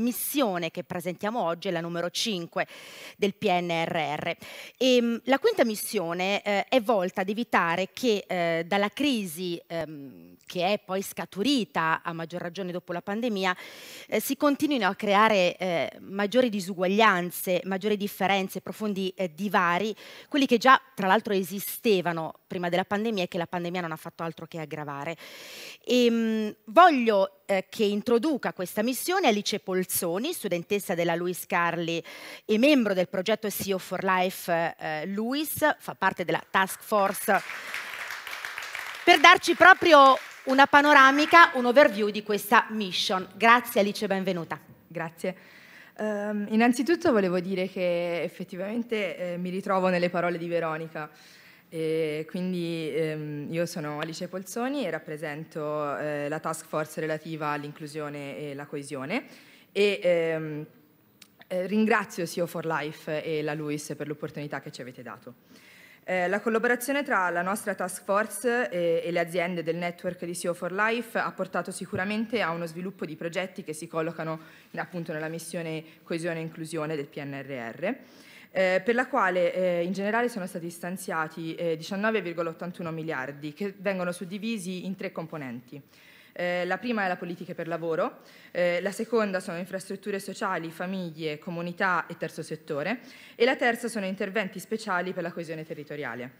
missione che presentiamo oggi è la numero 5 del PNRR. E, ehm, la quinta missione eh, è volta ad evitare che eh, dalla crisi ehm, che è poi scaturita a maggior ragione dopo la pandemia eh, si continuino a creare eh, maggiori disuguaglianze, maggiori differenze, profondi eh, divari, quelli che già tra l'altro esistevano prima della pandemia e che la pandemia non ha fatto altro che aggravare. E, ehm, mh, voglio eh, che introduca questa missione Alice Polzoni, studentessa della Luis Carli e membro del progetto SEO for Life eh, Luis, fa parte della task force per darci proprio una panoramica, un overview di questa mission. Grazie Alice, benvenuta. Grazie. Um, innanzitutto volevo dire che effettivamente eh, mi ritrovo nelle parole di Veronica. E quindi ehm, io sono Alice Polzoni e rappresento eh, la task force relativa all'inclusione e la coesione e ehm, eh, ringrazio CEO for Life e la LUIS per l'opportunità che ci avete dato. Eh, la collaborazione tra la nostra task force e, e le aziende del network di CEO for Life ha portato sicuramente a uno sviluppo di progetti che si collocano appunto nella missione coesione e inclusione del PNRR eh, per la quale eh, in generale sono stati stanziati eh, 19,81 miliardi che vengono suddivisi in tre componenti. Eh, la prima è la politica per lavoro, eh, la seconda sono infrastrutture sociali, famiglie, comunità e terzo settore e la terza sono interventi speciali per la coesione territoriale.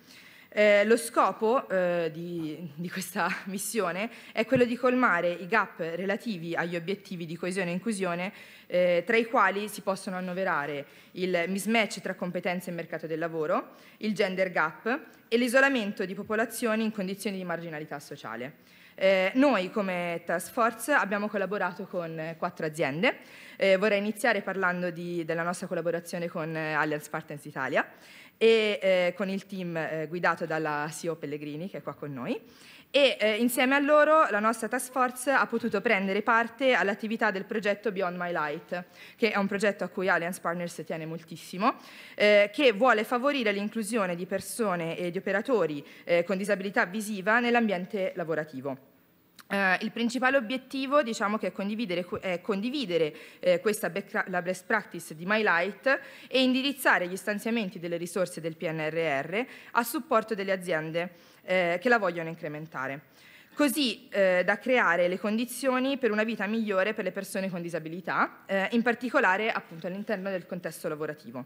Eh, lo scopo eh, di, di, questa missione è quello di colmare i gap relativi agli obiettivi di coesione e inclusione, eh, tra i quali si possono annoverare il mismatch tra competenze e mercato del lavoro, il gender gap e l'isolamento di popolazioni in condizioni di marginalità sociale. Eh, noi come Task Force abbiamo collaborato con quattro aziende. Eh, vorrei iniziare parlando di, della nostra collaborazione con eh, Allianz Partners Italia e eh, con il team eh, guidato dalla CEO Pellegrini che è qua con noi e eh, insieme a loro la nostra task force ha potuto prendere parte all'attività del progetto Beyond My Light, che è un progetto a cui Allianz Partners tiene moltissimo, eh, che vuole favorire l'inclusione di persone e di operatori eh, con disabilità visiva nell'ambiente lavorativo. Uh, il principale obiettivo diciamo, è condividere, è condividere eh, questa la best practice di MyLight e indirizzare gli stanziamenti delle risorse del PNRR a supporto delle aziende eh, che la vogliono incrementare, così eh, da creare le condizioni per una vita migliore per le persone con disabilità, eh, in particolare all'interno del contesto lavorativo.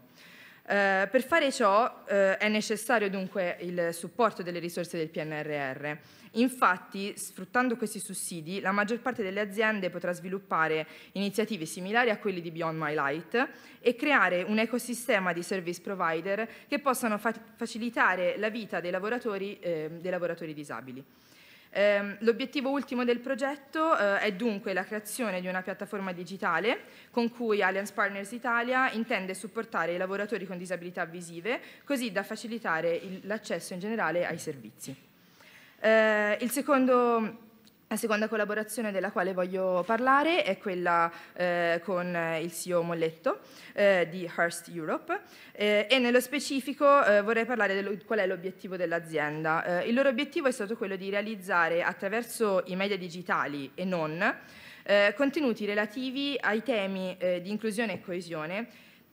Eh, per fare ciò eh, è necessario dunque il supporto delle risorse del PNRR. Infatti, sfruttando questi sussidi, la maggior parte delle aziende potrà sviluppare iniziative similari a quelle di Beyond My Light e creare un ecosistema di service provider che possano fa facilitare la vita dei lavoratori, eh, dei lavoratori disabili. Eh, l'obiettivo ultimo del progetto eh, è dunque la creazione di una piattaforma digitale con cui Allianz Partners Italia intende supportare i lavoratori con disabilità visive così da facilitare l'accesso in generale ai servizi. Eh, il secondo la seconda collaborazione della quale voglio parlare è quella eh, con il CEO Molletto eh, di Hearst Europe eh, e nello specifico eh, vorrei parlare di qual è l'obiettivo dell'azienda. Eh, il loro obiettivo è stato quello di realizzare attraverso i media digitali e non eh, contenuti relativi ai temi di inclusione e coesione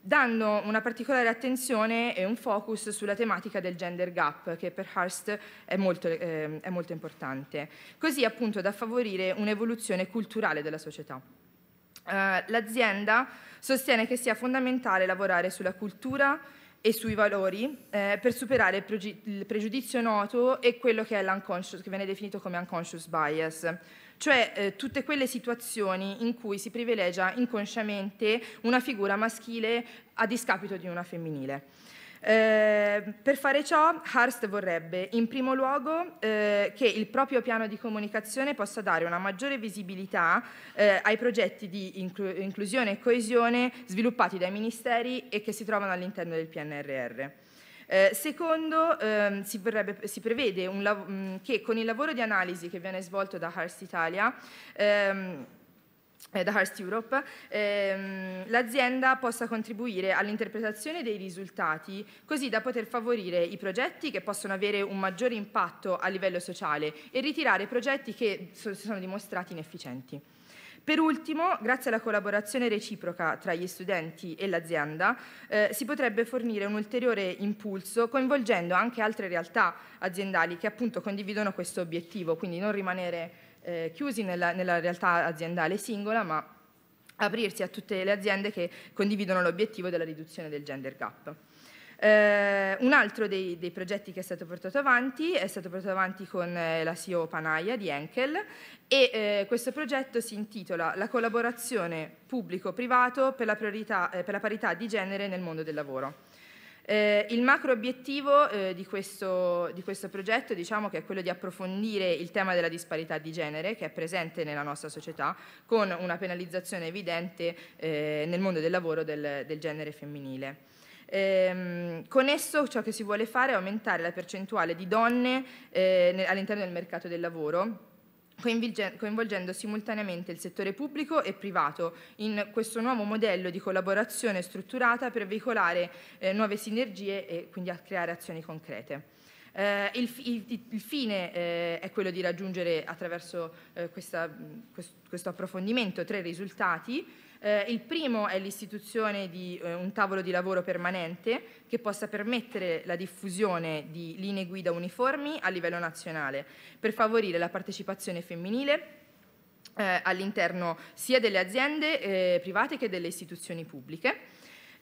dando una particolare attenzione e un focus sulla tematica del gender gap, che per Hearst è molto, eh, è molto importante, così appunto da favorire un'evoluzione culturale della società. Uh, l'azienda sostiene che sia fondamentale lavorare sulla cultura e sui valori eh, per superare il, pregiudizio noto e quello che, che viene definito come unconscious bias, cioè eh, tutte quelle situazioni in cui si privilegia inconsciamente una figura maschile a discapito di una femminile. Eh, per fare ciò, Hearst vorrebbe in primo luogo eh, che il proprio piano di comunicazione possa dare una maggiore visibilità eh, ai progetti di inclu inclusione e coesione sviluppati dai ministeri e che si trovano all'interno del PNRR. Eh, secondo, ehm, si, vorrebbe, si, prevede mh, mm, che con il lavoro di analisi che viene svolto da Hearst Italia, ehm, eh, da Hearst Europe, ehm, l'azienda possa contribuire all'interpretazione dei risultati così da poter favorire i progetti che possono avere un maggiore impatto a livello sociale e ritirare progetti che si sono dimostrati inefficienti. Per ultimo, grazie alla collaborazione reciproca tra gli studenti e l'azienda, eh, si potrebbe fornire un ulteriore impulso coinvolgendo anche altre realtà aziendali che appunto condividono questo obiettivo, quindi non rimanere eh, chiusi nella, nella realtà aziendale singola, ma aprirsi a tutte le aziende che condividono l'obiettivo della riduzione del gender gap. Eh, un altro dei, dei, progetti che è stato portato avanti è stato portato avanti con eh, la CEO Panaia di Enkel e eh, questo progetto si intitola La collaborazione pubblico-privato per, eh, per, la parità di genere nel mondo del lavoro. Eh, il macro obiettivo eh, di, questo, di, questo, progetto diciamo è quello di approfondire il tema della disparità di genere che è presente nella nostra società con una penalizzazione evidente eh, nel mondo del lavoro del, del genere femminile. Ehm, con esso ciò che si vuole fare è aumentare la percentuale di donne eh, all'interno del mercato del lavoro coinvolgendo simultaneamente il settore pubblico e privato in questo nuovo modello di collaborazione strutturata per veicolare eh, nuove sinergie e quindi a creare azioni concrete. Eh, il, il, il, fine eh, è quello di raggiungere attraverso eh, questa, questo, questo approfondimento tre risultati eh, il primo è l'istituzione di eh, un tavolo di lavoro permanente che possa permettere la diffusione di linee guida uniformi a livello nazionale per favorire la partecipazione femminile eh, all'interno sia delle aziende eh, private che delle istituzioni pubbliche.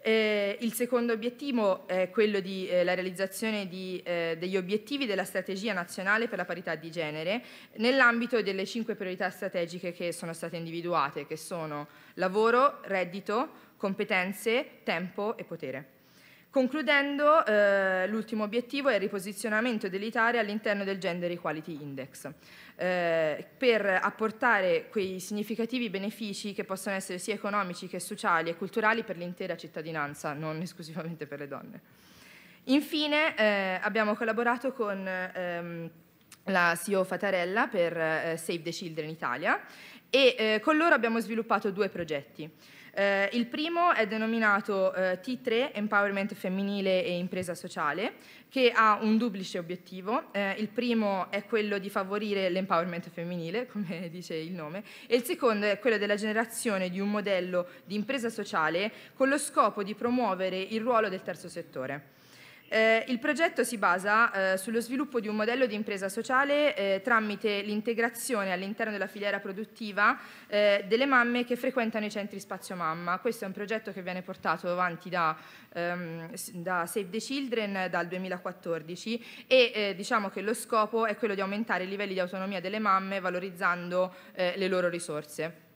Eh, il secondo obiettivo è quello di eh, realizzazione di, eh, degli obiettivi della strategia nazionale per la parità di genere nell'ambito delle cinque priorità strategiche che sono state individuate, che sono lavoro, reddito, competenze, tempo e potere. Concludendo, eh, l'ultimo obiettivo è il riposizionamento dell'Italia all'interno del Gender Equality Index, eh, per apportare quei significativi benefici che possono essere sia economici che sociali e culturali per l'intera cittadinanza, non esclusivamente per le donne. Infine, eh, abbiamo collaborato con ehm, la CEO Fatarella per eh, Save the Children Italia e eh, con loro abbiamo sviluppato due progetti. Eh, il primo è denominato eh, T3, Empowerment femminile e impresa sociale, che ha un duplice obiettivo. Eh, il primo è quello di favorire l'empowerment femminile, come dice il nome, e il secondo è quello della generazione di un modello di impresa sociale con lo scopo di promuovere il ruolo del terzo settore. Eh, il progetto si basa eh, sullo sviluppo di un modello di impresa sociale eh, tramite l'integrazione all'interno della filiera produttiva eh, delle mamme che frequentano i centri spazio mamma. Questo è un progetto che viene portato avanti da, ehm, da Save the Children dal 2014 e eh, diciamo che lo scopo è quello di aumentare i livelli di autonomia delle mamme valorizzando eh, le loro risorse.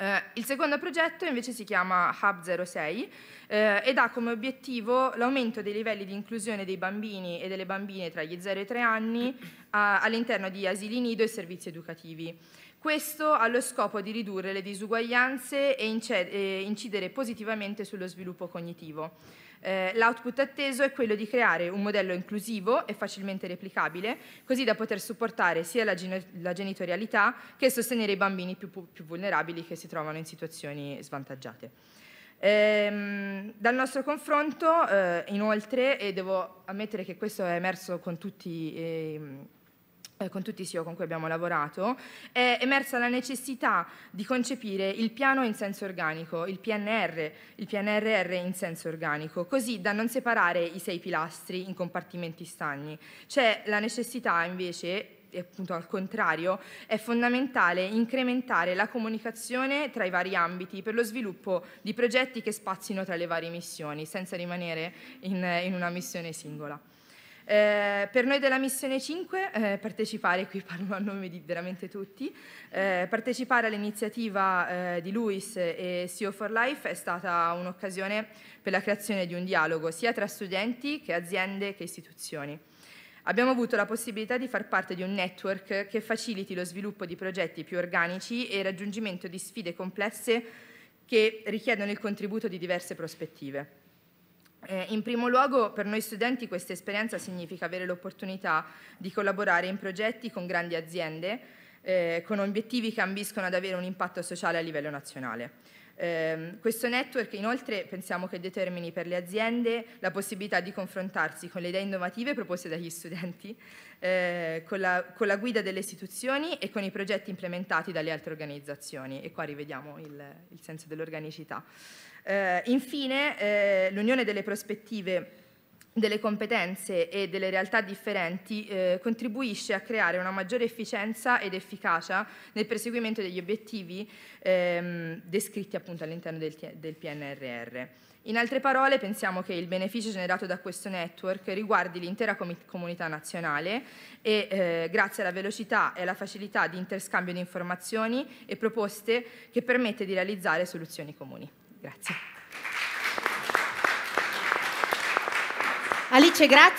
Eh, il secondo progetto invece si chiama Hub 06 eh, ed ha come obiettivo l'aumento dei livelli di inclusione dei bambini e delle bambine tra gli 0 e i 3 anni all'interno di asili nido e servizi educativi. Questo ha lo scopo di ridurre le disuguaglianze e incidere positivamente sullo sviluppo cognitivo. Eh, l'output atteso è quello di creare un modello inclusivo e facilmente replicabile, così da poter supportare sia la, gen la genitorialità che sostenere i bambini più, più, vulnerabili che si trovano in situazioni svantaggiate. Ehm, dal nostro confronto, eh, inoltre, e devo ammettere che questo è emerso con tutti... Eh, con tutti i CEO con cui abbiamo lavorato, è emersa la necessità di concepire il piano in senso organico, il PNR, il PNRR in senso organico, così da non separare i sei pilastri in compartimenti stagni. C'è la necessità invece e appunto al contrario, è fondamentale incrementare la comunicazione tra i vari ambiti per lo sviluppo di progetti che spazino tra le varie missioni, senza rimanere in, in una missione singola. Eh, per noi della missione 5 eh, partecipare, qui parlo a nome di veramente tutti, eh, partecipare all'iniziativa eh, di Luis e CEO for Life è stata un'occasione per la creazione di un dialogo sia tra studenti che aziende che istituzioni. Abbiamo avuto la possibilità di far parte di un network che faciliti lo sviluppo di progetti più organici e il raggiungimento di sfide complesse che richiedono il contributo di diverse prospettive. Eh, in primo luogo, per noi studenti questa esperienza significa avere l'opportunità di collaborare in progetti con grandi aziende, eh, con obiettivi che ambiscono ad avere un impatto sociale a livello nazionale. Eh, questo network inoltre pensiamo che determini per le aziende la possibilità di confrontarsi con le idee innovative proposte dagli studenti, eh, con, la, con, la, guida delle istituzioni e con i progetti implementati dalle altre organizzazioni. E qua rivediamo il, il senso dell'organicità. Eh, infine, eh, l'unione delle prospettive delle competenze e delle realtà differenti eh, contribuisce a creare una maggiore efficienza ed efficacia nel perseguimento degli obiettivi ehm, descritti appunto all'interno del, del PNRR. In altre parole, pensiamo che il beneficio generato da questo network riguardi l'intera com comunità nazionale e eh, grazie alla velocità e alla facilità di interscambio di informazioni e proposte che permette di realizzare soluzioni comuni. Grazie. Alice, grazie.